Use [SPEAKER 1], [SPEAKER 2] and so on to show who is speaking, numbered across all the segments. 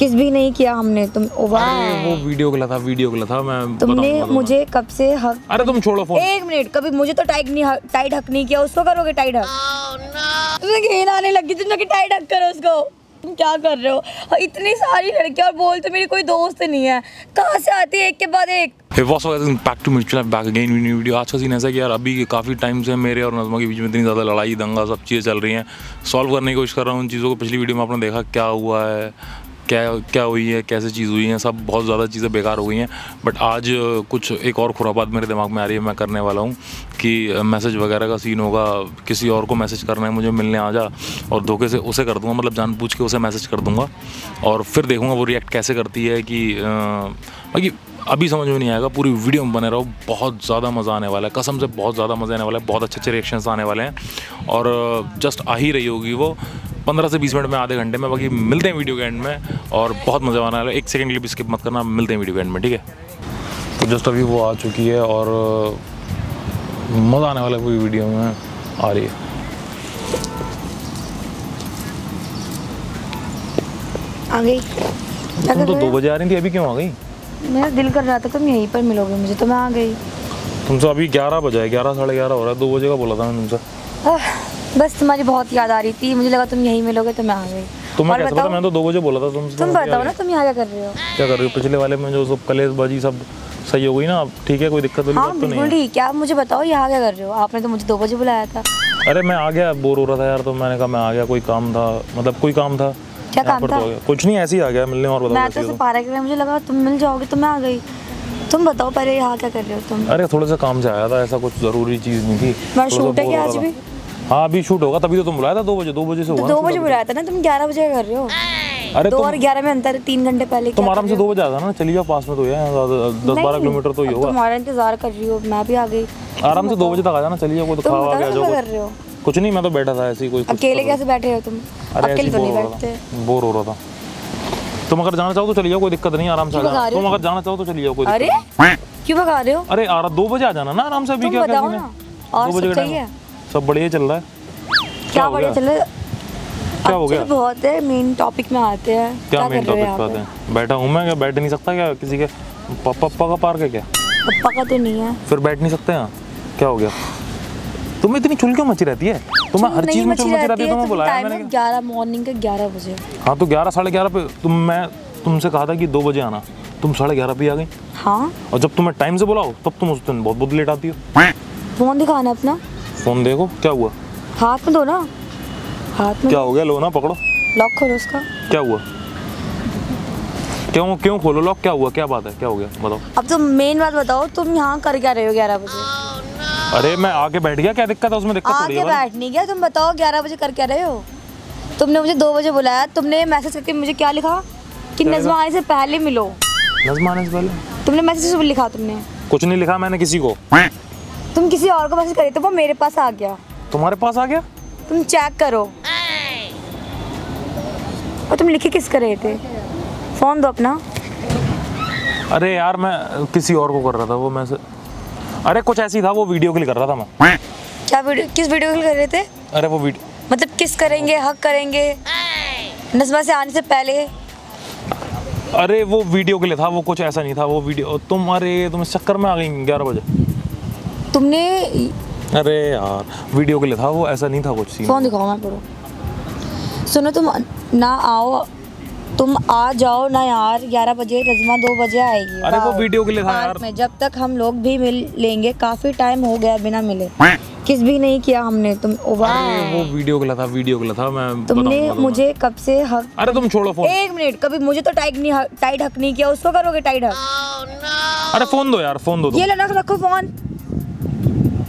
[SPEAKER 1] किस भी नहीं किया हमने तुम ओ
[SPEAKER 2] वो वीडियो गला था वीडियो गला था मैं
[SPEAKER 1] तुमने मुझे कब से हक
[SPEAKER 2] अरे तुम छोड़ो फ़ोन
[SPEAKER 1] एक मिनट कभी मुझे तो टाइट नहीं टाइट हक नहीं किया उसको करोगे टाइट हक? तुम्हें घिन आने लगी तुमने कि टाइट हक करो उसको। तुम क्या कर रहे हो? इतनी सारी लड़कियाँ और बोलते मेरी कोई दोस्त नहीं है। कहाँ से आती है एक के बाद एक?
[SPEAKER 2] Hey, what's up, guys? Back to Mitchell, back again with new video. आज का सीन ऐसा कि यार अभी काफ़ी टाइम से मेरे और नज़मा के बीच में इतनी ज़्यादा लड़ाई दंगा सब चीज़ें चल रही हैं। सॉल्व करने की कोशिश कर रहा हूँ उन चीज़ों को। पिछली वीडियो में आपने देखा क्या हुआ है क्या क्या हुई है, कैसे चीज़ हुई है, सब बहुत ज़्यादा चीज़ें बेकार हो गई हैं। बट आज कुछ एक और खुराबात मेरे दिमाग में आ रही है, मैं करने वाला हूँ कि मैसेज वगैरह का सीन होगा, किसी और को मैसेज करना है, मुझे मिलने आ जा और धोखे से उसे कर दूँगा मतलब जानबूझ के उसे मैसेज कर दूँगा और फिर देखूँगा वो रिएक्ट कैसे करती है कि बाकी अभी समझ में नहीं आएगा, पूरी वीडियो में बने रहो, बहुत ज़्यादा मज़ा आने वाला है, कसम से बहुत ज़्यादा मज़ा आने वाला है, बहुत अच्छे अच्छे रिएक्शंस आने वाले हैं और जस्ट आ ही रही होगी वो। पंद्रह से बीस मिनट में आधे घंटे में बाकी मिलते हैं वीडियो के एंड में और बहुत मज़ा आने वाला है। एक सेकंड के लिए भी स्किप मत करना मिलते हैं वीडियो के एंड में ठीक है? तो जस्ट अभी वो आ चुकी है और मज़ा आने वाला है पूरी वीडियो में आ रही है।
[SPEAKER 1] आ गई।
[SPEAKER 2] तुम तो दो बजे आ रही थी अभी क्यों आ गई?
[SPEAKER 1] मेरा दिल कर रहा था तुम यहीं पर मिलोगे मुझे तो मैं आ गई।
[SPEAKER 2] तुमसे अभी ग्यारह बजे है ग्यारह साढ़े ग्यारह हो रहा है दो बजे का बोला था मैंने तुमसे।
[SPEAKER 1] बस तुम्हारी बहुत याद आ रही थी। मुझे लगा तुम यहीं मिलोगे तो मैं आ गई।
[SPEAKER 2] तुम्हें
[SPEAKER 1] और
[SPEAKER 2] कैसे पता?
[SPEAKER 1] बताओ।
[SPEAKER 2] मैंने तो दो बजे बोला था तुमसे।
[SPEAKER 1] तुम
[SPEAKER 2] तुम
[SPEAKER 1] बताओ ना तुम यहाँ क्या कर रहे हो?
[SPEAKER 2] क्या कर रही हो? पिछले वाले में जो सब कलेशबाजी सब सही हो गई ना अब ठीक है कोई दिक्कत वाली
[SPEAKER 1] हाँ
[SPEAKER 2] बात तो नहीं है।
[SPEAKER 1] ठीक। है मुझे बताओ यहाँ क्या कर रहे हो? आपने तो मुझे दो बजे बुलाया था।
[SPEAKER 2] अरे मैं आ गया बोर हो रहा था यार तो मैंने कहा मैं आ गया कोई काम था मतलब कोई काम था।
[SPEAKER 1] क्या काम
[SPEAKER 2] तो
[SPEAKER 1] था?
[SPEAKER 2] कुछ नहीं ऐसे ही आ गया मिलने और बताओ
[SPEAKER 1] मैं तो पारा के मुझे लगा तुम मिल जाओगे तो मैं आ गई। तुम बताओ पहले यहाँ क्या कर रहे हो तुम?
[SPEAKER 2] तुम। अरे थोड़े से काम से आया था ऐसा कुछ ज़रूरी चीज़ नहीं थी। सा
[SPEAKER 1] शूट है क्या आज भी
[SPEAKER 2] था। हाँ अभी शूट होगा तभी तो तुम बुलाया था दो बजे दो बजे से
[SPEAKER 1] तो दो बजे बुलाया था ना तुम ग्यारह बजे कर रहे हो?
[SPEAKER 2] अरे
[SPEAKER 1] दो और ग्यारह में अंतर तीन घंटे पहले
[SPEAKER 2] तुम आराम से दो बजे आ जाना चलिए जाओ पास में तो है दस बारह किलोमीटर तो ही
[SPEAKER 1] अब
[SPEAKER 2] होगा
[SPEAKER 1] तुम्हारा इंतज़ार कर रही हो मैं भी आ गई।
[SPEAKER 2] आराम से दो बजे तक आ जाना चलिए कोई तो खावा आ जाओ कुछ-
[SPEAKER 1] कर रहे हो?
[SPEAKER 2] कुछ नहीं मैं तो बैठा था ऐसे ही कोई
[SPEAKER 1] अकेले कैसे बैठे हो तुम?
[SPEAKER 2] अरे
[SPEAKER 1] अकेले तो नहीं बैठते।
[SPEAKER 2] बोर हो रहा था। तुम अगर जाना चाहो तो चलिए जाओ कोई दिक्कत नहीं आराम से आ जाना तुम अगर जाना चाहो तो चलिए जाओ कोई
[SPEAKER 1] अरे? क्यों भगा रहे हो?
[SPEAKER 2] अरे आ रहा दो बजे आ जाना ना आराम से अभी क्या
[SPEAKER 1] बताओ ना और सब सही है?
[SPEAKER 2] सब बढ़िया चल रहा है।
[SPEAKER 1] क्या
[SPEAKER 2] हो
[SPEAKER 1] बढ़िया? चले
[SPEAKER 2] क्या हो गया?
[SPEAKER 1] बहुत है मेन टॉपिक में आते हैं।
[SPEAKER 2] क्या मेन टॉपिक पे? आते हैं? बैठा हूँ मैं क्या? बैठ नहीं सकता क्या? किसी के प- पप्पा का पार्क है क्या?
[SPEAKER 1] पप्पा का तो नहीं है।
[SPEAKER 2] फिर बैठ नहीं सकते यहाँ क्या हो गया? तुम्हें इतनी चुल क्यों मची रहती है? तुम्हें हर चीज़ में चुल
[SPEAKER 1] मची
[SPEAKER 2] रहती है तुम्हें बुलाया मैंने
[SPEAKER 1] है? ग्यारह मॉर्निंग के ग्यारह बजे।
[SPEAKER 2] हाँ तो ग्यारह साढ़े ग्यारह पे तुम मैं तुमसे कहा था कि दो बजे आना। तुम साढ़े ग्यारह पे आ गई।
[SPEAKER 1] हाँ।
[SPEAKER 2] और जब तुम्हें टाइम से बुलाओ तब तुम उस दिन बहुत बहुत लेट आती हो।
[SPEAKER 1] फ़ोन दिखाना अपना।
[SPEAKER 2] फ़ोन देखो क्या हुआ?
[SPEAKER 1] हाथ में दो ना। हाथ में।
[SPEAKER 2] क्या हो गया? लो ना पकड़ो।
[SPEAKER 1] लॉक करो उसका।
[SPEAKER 2] क्या हुआ? क्यों क्यों खोलो लॉक? क्या हुआ? क्या बात है? क्या हो गया? बताओ।
[SPEAKER 1] अब तुम मेन बात बताओ तुम यहाँ कर क्या रहे हो ग्यारह बजे?
[SPEAKER 2] अरे मैं आके बैठ गया क्या दिक्कत है? उसमें दिक्कत
[SPEAKER 1] आके बैठ नहीं गया तुम बताओ ग्यारह बजे कर क्या रहे हो? तुमने मुझे दो बजे बुलाया तुमने मैसेज करके मुझे क्या लिखा? कि नजमा आने से पहले मिलो।
[SPEAKER 2] नज़्मा आने से पहले?
[SPEAKER 1] तुमने मैसेज लिखा तुमने।
[SPEAKER 2] कुछ नहीं लिखा मैंने किसी को।
[SPEAKER 1] तुम किसी और को मैसेज करे तो वो मेरे पास आ गया।
[SPEAKER 2] तुम्हारे पास आ गया?
[SPEAKER 1] तुम चेक करो। और तुम लिखे किस कर रहे थे? फ़ोन दो अपना।
[SPEAKER 2] अरे यार मैं किसी और को कर रहा था वो मैसेज अरे कुछ ऐसी था वो वीडियो के लिए कर रहा था मैं।
[SPEAKER 1] क्या वीडियो किस वीडियो कॉल कर रहे थे?
[SPEAKER 2] अरे वो वीडियो
[SPEAKER 1] मतलब किस करेंगे हक करेंगे? नजमा से आने से पहले।
[SPEAKER 2] अरे वो वीडियो के लिए था वो कुछ ऐसा नहीं था वो वीडियो तुम अरे तुम इस चक्कर में आ गई ग्यारह बजे।
[SPEAKER 1] तुमने
[SPEAKER 2] अरे यार वीडियो के लिए था वो ऐसा नहीं था कुछ सीन
[SPEAKER 1] फ़ोन दिखाओ मैं पढ़ो सुनो तुम ना आओ तुम आ जाओ ना यार ग्यारह बजे रजमा दो बजे आएगी।
[SPEAKER 2] अरे वो वीडियो के लिए था यार।
[SPEAKER 1] में जब तक हम लोग भी मिल लेंगे काफ़ी टाइम हो गया बिना मिले। किस भी नहीं किया हमने तुम ओ
[SPEAKER 2] अरे वो वीडियो के लिए था वीडियो के लिए था मैं
[SPEAKER 1] तुमने मुझे कब से हक
[SPEAKER 2] अरे तुम छोड़ो फ़ोन
[SPEAKER 1] एक मिनट कभी मुझे तो टाइट नहीं टाइट हक नहीं किया उसको करोगे टाइट हक?
[SPEAKER 2] अरे फ़ोन दो यार फ़ोन दो
[SPEAKER 1] ये लो रख रखो फ़ोन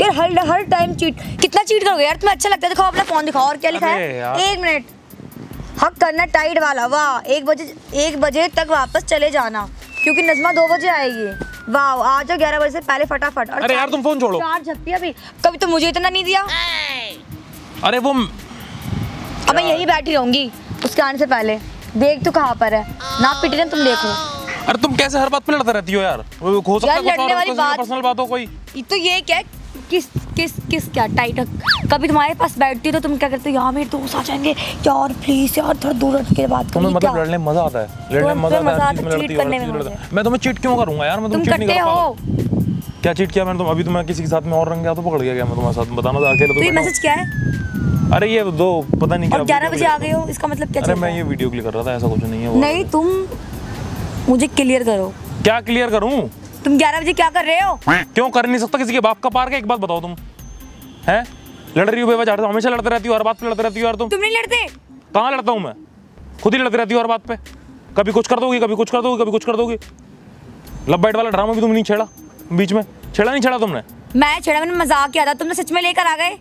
[SPEAKER 1] यार हर हर टाइम चीट कितना चीट करोगे यार? तुम्हें अच्छा लगता है। दिखाओ अपना फ़ोन दिखाओ। और क्या लिखा है? एक मिनट हक करना टाइट वाला। वाह एक बजे एक बजे तक वापस चले जाना क्योंकि नजमा दो बजे आएगी। वाह आ जाओ ग्यारह बजे से पहले फटाफट।
[SPEAKER 2] अरे यार तुम फ़ोन छोड़ो।
[SPEAKER 1] चार झपटी अभी। कभी तो मुझे इतना नहीं दिया।
[SPEAKER 2] अरे वो
[SPEAKER 1] अब मैं यही बैठी रहूँगी उसके आने से पहले। देख तू कहाँ पर है। ना पिटी तुम देखो।
[SPEAKER 2] अरे तुम कैसे हर बात पे लड़ते रहती हो यार? वो हो सकता है पर्सनल बात हो कोई।
[SPEAKER 1] तो ये क्या? किस किस किस क्या टाइट कभी तुम्हारे पास बैठती हो तो तुम क्या करते हो? यार मेरे दोस्त आ जाएँगे। यार प्लीज़ यार थोड़ा दूर हट के बात
[SPEAKER 2] तुम्हें
[SPEAKER 1] करिए
[SPEAKER 2] मतलब
[SPEAKER 1] क्या?
[SPEAKER 2] लड़ने में मज़ा आता है। लड़ने में मज़ा आता है
[SPEAKER 1] है
[SPEAKER 2] हो, हर
[SPEAKER 1] करने में
[SPEAKER 2] में तुम्हें चीट क्यों करूँगा यार? मैं
[SPEAKER 1] तुम
[SPEAKER 2] चीट नहीं कर
[SPEAKER 1] हो।
[SPEAKER 2] क्या चीट किया मैंने तुम? अभी तो मैं किसी के साथ में और रंग गया तो पकड़ गया क्या मैं तुम्हारे साथ? बताना था अकेले
[SPEAKER 1] तो ये
[SPEAKER 2] तो
[SPEAKER 1] मैसेज क्या है?
[SPEAKER 2] अरे ये दो पता नहीं क्या
[SPEAKER 1] ग्यारह बजे आ गए हो? इसका मतलब क्या
[SPEAKER 2] अरे मैं ये वीडियो क्लिक कर रहा था ऐसा कुछ नहीं है वो
[SPEAKER 1] नहीं तुम मुझे क्लियर करो।
[SPEAKER 2] क्या क्लियर करूँ?
[SPEAKER 1] तुम ग्यारह बजे क्या कर रहे हो?
[SPEAKER 2] क्यों कर नहीं सकता? किसी के बाप का पार का एक बात बताओ तुम। है? लड़ रही हो बेवजह हमेशा लड़ते रहती हो हर बात पे लड़ते रहती हो यार तुम।
[SPEAKER 1] तुम नहीं लड़ते?
[SPEAKER 2] कहाँ लड़ता हूँ मैं? खुद ही लड़ती रहती हो हर बात पे। कभी कुछ कर दोगी कभी कुछ कर दोगी कभी कुछ कर दोगी। लब बाइट वाला ड्रामा भी तुमने नहीं छेड़ा बीच में? छेड़ा नहीं छेड़ा तुमने?
[SPEAKER 1] मैं छेड़ा मैंने मज़ाक किया था। तुमने सच में लेकर आ गए?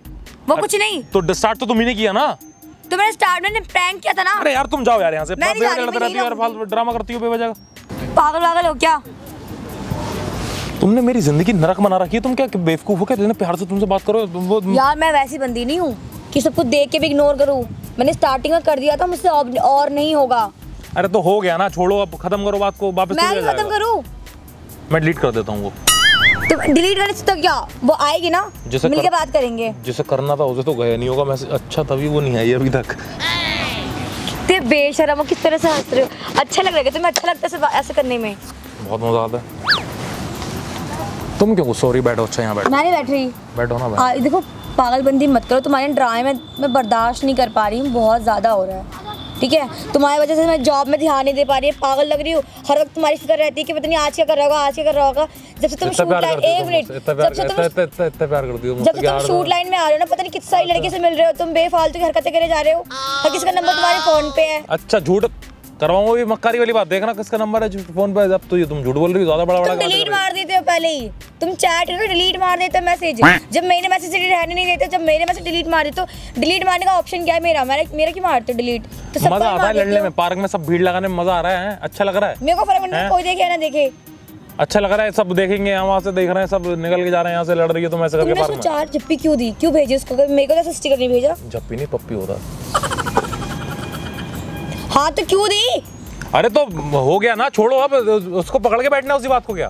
[SPEAKER 1] वो कुछ नहीं।
[SPEAKER 2] तो स्टार्ट तो तुम ही किया ना?
[SPEAKER 1] तो मैंने स्टार्ट में प्रैंक किया था ना?
[SPEAKER 2] अरे यार तुम जाओ यार यहाँ से। ड्रामा करती हो बेवजह। का
[SPEAKER 1] पागल हो क्या?
[SPEAKER 2] तुमने मेरी ज़िंदगी नरक बना रखी है तुम क्या बेवकूफ़ हो? क्या इतने प्यार से तुमसे बात करो? वो
[SPEAKER 1] यार मैं वैसी बंदी नहीं हूँ कि सब कुछ देख के भी इग्नोर करूँ। मैंने स्टार्टिंग में कर दिया था मुझसे और नहीं होगा।
[SPEAKER 2] अरे तो हो गया ना छोड़ो अब खत्म करो बात को वापस
[SPEAKER 1] मैं खत्म। करूँ?
[SPEAKER 2] मैं डिलीट कर देता हूँ वो।
[SPEAKER 1] तो डिलीट करने से तो क्या? वो आएगी ना
[SPEAKER 2] जैसे
[SPEAKER 1] मिलके
[SPEAKER 2] कर-
[SPEAKER 1] बात करेंगे।
[SPEAKER 2] जिसे करना था उसे तो गया नहीं होगा। मैसेज अच्छा तभी वो नहीं आई अभी तक।
[SPEAKER 1] ते बेशरम किस तरह से हंस रहे हो? अच्छा लग रहा है तुम्हें? अच्छा लगता है ऐसे करने में?
[SPEAKER 2] बहुत मज़ा आता है। तुम क्यों सॉरी बैठो। अच्छा यहाँ बैठो।
[SPEAKER 1] मैं नहीं बैठ रही।
[SPEAKER 2] बैठो ना
[SPEAKER 1] आ, देखो पागलबंदी मत करो। तुम्हारे ड्रामे में मैं बर्दाश्त नहीं कर पा रही हूँ। बहुत ज़्यादा हो रहा है। ठीक है? तुम्हारी वजह से मैं जॉब में ध्यान नहीं दे पा रही है। पागल लग रही हूँ। हर वक्त तुम्हारी फ़िक्र रहती है कि पता नहीं आज क्या कर रहा होगा आज क्या कर रहा होगा। जब से तुम शूट लाइन एक मिनट जब से तुम
[SPEAKER 2] हो
[SPEAKER 1] शूट लाइन में आ रहे हो ना पता नहीं कितनी सारी लड़की से मिल रहे हो। तुम बेफालतू की हरकतें करे जा रहे हो। हर किसी का नंबर तुम्हारे फ़ोन पे है।
[SPEAKER 2] अच्छा झूठ करवाऊँगा भी मक्कारी वाली बात देखना किसका नंबर है फ़ोन पे अब तो ये तुम झूठ बोल रही हो ज़्यादा बड़ा बड़ा
[SPEAKER 1] डिलीट मार देते हो पहले ही। तुम चैट करके डिलीट मार देते हो मैसेज जब मेरे मैसेज रहने नहीं देते जब मेरे मैसेज डिलीट मार देते हो डिलीट मारने का ऑप्शन क्या है मेरा? मेरा मेरा क्यों मारते हो डिलीट तो
[SPEAKER 2] मज़ा आता है लड़ने में पार्क में सब भीड़ लगाने में मज़ा आ रहा है अच्छा लग रहा है?
[SPEAKER 1] मेरे को फ़र्क नहीं कोई देखे ना देखे।
[SPEAKER 2] अच्छा लग रहा है सब देखेंगे हम वहाँ से देख रहे हैं सब निकल के जा रहे हैं यहाँ से लड़ रही है तुम ऐसे करके पार्क में।
[SPEAKER 1] चार जप्पी क्यों दी? क्यों भेजी उसको? मेरे को तो स्टिकर नहीं भेजा।
[SPEAKER 2] जप्पी नहीं पप्पी होता
[SPEAKER 1] हाँ तो क्यों दी?
[SPEAKER 2] अरे तो हो गया ना छोड़ो अब उसको पकड़ के बैठना उसी बात को क्या?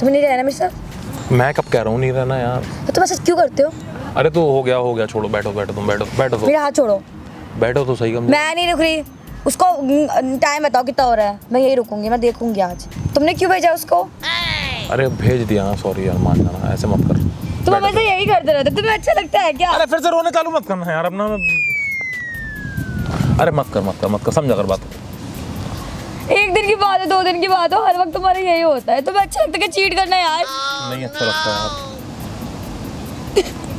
[SPEAKER 1] तुम्हें नहीं रहना मेरे साथ?
[SPEAKER 2] मैं कब कह रहा हूँ नहीं रहना यार।
[SPEAKER 1] तो तुम ऐसा क्यों करते हो?
[SPEAKER 2] अरे तो हो गया हो गया छोड़ो बैठो बैठो तुम बैठो बैठो तो।
[SPEAKER 1] मेरा हाथ छोड़ो।
[SPEAKER 2] बैठो तो सही कम
[SPEAKER 1] मैं नहीं रुक रही। उसको टाइम बताओ कितना हो रहा है। मैं यही रुकूँगी मैं देखूँगी आज। तुमने क्यों भेजा उसको?
[SPEAKER 2] अरे भेज दिया सॉरी यार मान जाना ऐसे मत कर।
[SPEAKER 1] तुम हमेशा यही करते रहते तुम्हें अच्छा लगता है क्या?
[SPEAKER 2] अरे फिर से रोने चालू मत करना यार अपना अरे मत कर मत कर मत कर समझा कर बात
[SPEAKER 1] एक दिन की बात है दो दिन की बात हो हर वक्त तुम्हारा यही होता है। तुम्हें अच्छा लगता है चीट करना यार।
[SPEAKER 2] नहीं अच्छा लगता यार।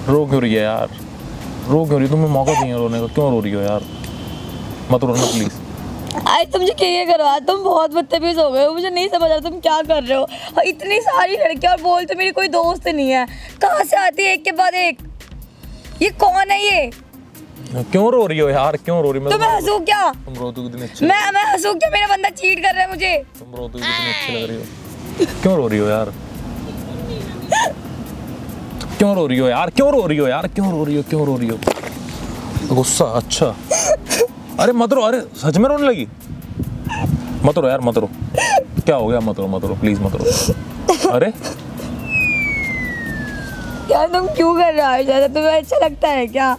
[SPEAKER 2] रो क्यों रही है यार? रो क्यों रही तुम्हें मौका चाहिए रोने का। क्यों रो रही हो यार? मत रोना प्लीज़
[SPEAKER 1] आज तुम मुझे क्लियर करो आज तुम बहुत बदतमीज हो गए हो। मुझे नहीं समझ आ रहा तुम क्या कर रहे हो। और इतनी सारी लड़कियाँ और बोलते मेरी कोई दोस्त नहीं है। कहाँ से आती है एक के बाद एक? ये कौन है ये?
[SPEAKER 2] क्यों रो रही हो यार? क्यों रो रही हो?
[SPEAKER 1] तो मैं हंसू क्या?
[SPEAKER 2] तुम रो तो कितनी अच्छी
[SPEAKER 1] मैं मैं हंसू क्या? मेरा बंदा चीट कर रहा है मुझे।
[SPEAKER 2] तुम रो तो कितनी अच्छी लग रही हो। क्यों रो रही हो यार? क्यों रो रही हो यार? क्यों रो रही हो यार? क्यों रो रही हो? क्यों रो रही हो? गुस्सा अच्छा। अरे मत रो अरे सच में रोने लगी? मत रो यार मत रो। क्या हो गया? मत रो मत रो प्लीज़ मत रो। अरे?
[SPEAKER 1] यार तुम क्यों कर रहे हो? ज़्यादा तुम्हें अच्छा लगता है क्या?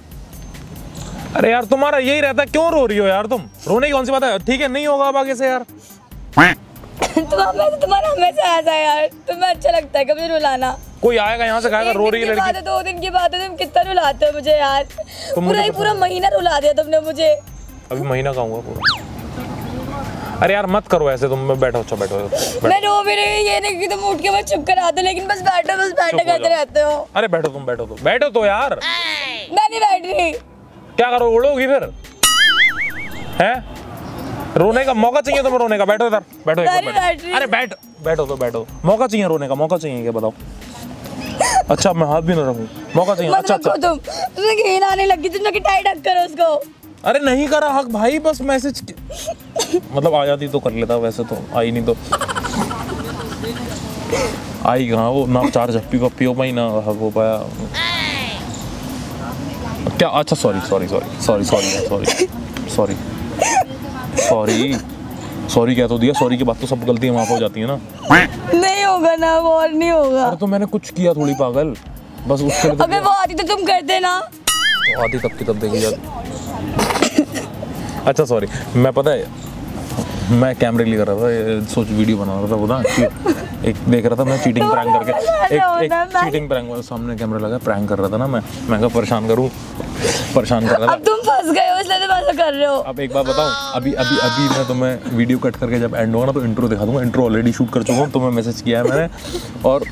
[SPEAKER 2] अरे यार तुम्हारा यही रहता है क्यों रो रही हो यार तुम? रोने की कौन सी बात है? ठीक है नहीं होगा अब आगे से यार।
[SPEAKER 1] तुम्हारा हमेशा ऐसा यार। तुम्हें अच्छा लगता है कभी रुलाना।
[SPEAKER 2] कोई आएगा यहाँ से रो रही है लड़की।
[SPEAKER 1] दो दिन की बात है तुम कितना रुलाते हो मुझे यार। पूरा ही पूरा महीना रुला दिया तुमने मुझे।
[SPEAKER 2] अभी महीना का हुआ पूरा। अरे यार मत करो ऐसे तुम बैठो अच्छा बैठो। बैठो।
[SPEAKER 1] मैं रो भी रही ये नहीं कि तुम उठ के बस चुप करा दो लेकिन बस बैठो बस बैठो
[SPEAKER 2] चुप
[SPEAKER 1] कहते रहते हो।
[SPEAKER 2] अरे बैठो तुम बैठो तो बैठो तो यार।
[SPEAKER 1] मैं नहीं बैठ रही।
[SPEAKER 2] क्या करो उड़ोगी फिर? हैं? रोने का मौका चाहिए तुम्हें रोने का। बैठो इधर बैठो एक बार
[SPEAKER 1] बैठो।
[SPEAKER 2] अरे बैठ बैठो तो बैठो। मौका चाहिए रोने का मौका चाहिए क्या बताओ। अच्छा मैं हाथ भी ना रखूँ। मौका चाहिए। अच्छा अच्छा।
[SPEAKER 1] तुम। तुम्हें घिन आने लगी तुम जाके टाइट हक करो उसको।
[SPEAKER 2] अरे नहीं करा हक भाई बस मैसेज मतलब आ जाती तो कर लेता वैसे तो आई नहीं तो। आई कहाँ? वो ना चार झप्पी पप्पी हो पाई ना हक हो पाया। क्या? अच्छा sorry sorry sorry sorry sorry sorry sorry sorry sorry कह तो दिया सॉरी की बात तो सब गलतियाँ माफ़ हो जाती है ना।
[SPEAKER 1] नहीं होगा ना वो और नहीं होगा।
[SPEAKER 2] अरे तो मैंने कुछ किया थोड़ी पागल। बस उसके लिए तो
[SPEAKER 1] अगर वो आती तो तुम करते ना।
[SPEAKER 2] तो आती तब की तब देखी यार। अच्छा सॉरी मैं पता है मैं कैमरे लिए कर रहा था सोच वीडियो बना रहा था वो कि- एक देख रहा था मैं चीटिंग प्रैंक करके। एक एक चीटिंग प्रैंक वाला सामने कैमरा लगा प्रैंक कर रहा था ना मैं। मैं कहा परेशान करूँ? परेशान कर रहा था
[SPEAKER 1] अब तुम फंस गए हो इसलिए तुम ऐसा कर रहे हो।
[SPEAKER 2] अब एक बात बताऊँ अभी अभी अभी मैं तुम्हें वीडियो कट करके जब एंड होगा ना तो इंट्रो दिखा दूँगा। इंट्रो ऑलरेडी शूट कर चुका हूँ तुम्हें मैसेज किया है मैंने। और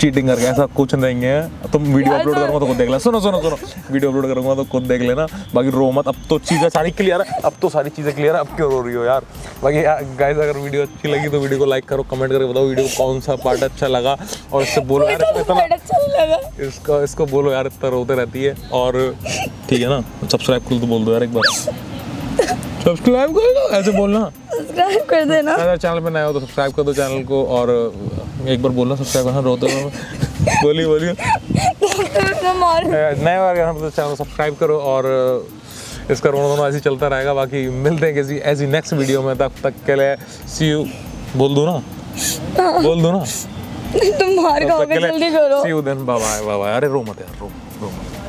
[SPEAKER 2] चीटिंग करके ऐसा कुछ नहीं है। तुम वीडियो अपलोड
[SPEAKER 1] तो-
[SPEAKER 2] करूँगा तो खुद देख लेना। सुनो सुनो सुनो। वीडियो अपलोड करूँगा तो खुद देख लेना। बाकी रो मत। अब तो चीज़ें सारी क्लियर है। अब तो सारी चीज़ें क्लियर है। अब क्यों रो रही हो यार? बाकी गाइस अगर वीडियो अच्छी लगी तो वीडियो को लाइक करो कमेंट करके बताओ वीडियो कौन सा पार्ट अच्छा लगा। और इससे बोलो यार इतना
[SPEAKER 1] बड़ा अच्छा
[SPEAKER 2] इसको इसको बोलो यार इतना रोते रहती है। और ठीक है ना? सब्सक्राइब कर तो बोल दो यार एक बार। सब्सक्राइब कर दो। ऐसे बोलना।
[SPEAKER 1] सब्सक्राइब कर देना।
[SPEAKER 2] अगर चैनल पे नए हो तो सब्सक्राइब कर दो चैनल को। और एक बार बोलना सब्सक्राइब करना रोते हो बोलिए बोलिए। नए हो हम तो चैनल सब्सक्राइब करो और इसका रोना धोना ऐसे चलता रहेगा। बाकी मिलते हैं किसी ऐसी नेक्स्ट वीडियो में। तब तक के लिए सी यू बोल दो ना? बोल दो ना?
[SPEAKER 1] तुम
[SPEAKER 2] हार लिए
[SPEAKER 1] जल्दी करो।
[SPEAKER 2] See you then bye bye bye अरे रो मत यार रो रो मत।